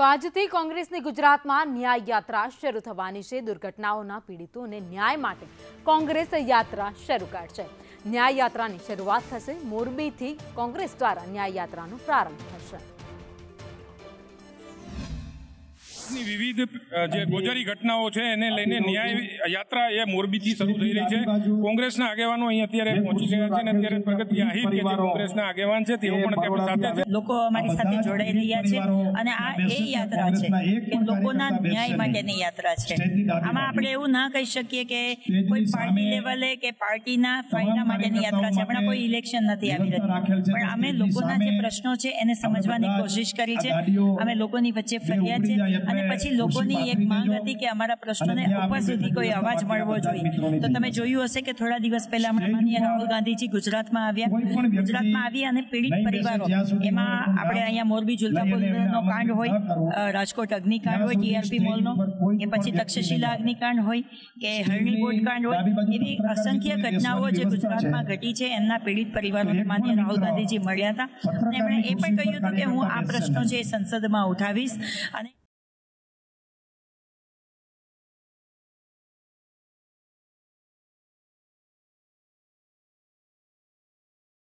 તો આજથી કોંગ્રેસની ગુજરાતમાં ન્યાય યાત્રા શરૂ થવાની છે. દુર્ઘટનાઓના પીડિતોને ન્યાય માટે કોંગ્રેસ યાત્રા શરૂ કરશે. ન્યાય યાત્રાની શરૂઆત થશે. મોરબીથી કોંગ્રેસ દ્વારા ન્યાય યાત્રાનો પ્રારંભ થશે. ની વિવિધ જે ગોજારી ઘટનાઓ છે એને લઈને ન્યાય યાત્રા એ મોરબીથી શરૂ થઈ રહી છે. કોંગ્રેસના આગેવાનો અહીં અત્યારે પહોંચી ગયા છે અને અત્યારે પ્રગતિ આહિર કે જે કોંગ્રેસના આગેવાન છે તેઓ પણ તેમની સાથે છે. લોકો અમારી સાથે જોડાઈ રહ્યા છે અને આ એ યાત્રા છે કે લોકોના ન્યાય માટેની યાત્રા છે. આમાં આપણે એવું ના કહી શકીએ કે કોઈ પાર્ટી લેવલે કે પાર્ટીના ફાયદા માટેની યાત્રા છે. હમણાં કોઈ ઇલેક્શન નથી આવી રહ્યું પણ અમે લોકોના જે પ્રશ્નો છે એને સમજવાની કોશિશ કરી છે. અમે લોકોની વચ્ચે ફર્યા છે અને પછી લોકોની એક માંગ હતી કે અમારા પ્રશ્નોને ઉપર સુધી કોઈ અવાજ મળવો જોઈએ. તો તમે જોયું હશે કે થોડા દિવસ પહેલા હમણાં માનનીય રાહુલ ગાંધીજી ગુજરાતમાં આવ્યા. ગુજરાતમાં આવી અને પીડિત પરિવારો. એમાં આપણે અહીંયા મોરબી જુલતાપુરનો કાંડ હોય રાજકોટ અગ્નિકાંડ હોય ટીઆરપી મોલનો કે પછી તક્ષશિલા અગ્નિકાંડ હોય કે હરણી બોટ કાંડ હોય એવી અસંખ્ય ઘટનાઓ જે ગુજરાતમાં ઘટી છે એમના પીડિત પરિવારોને માન્ય રાહુલ ગાંધીજી મળ્યા હતા. અને એમણે એ પણ કહ્યું હતું કે હું આ પ્રશ્નો જે સંસદમાં ઉઠાવીશ અને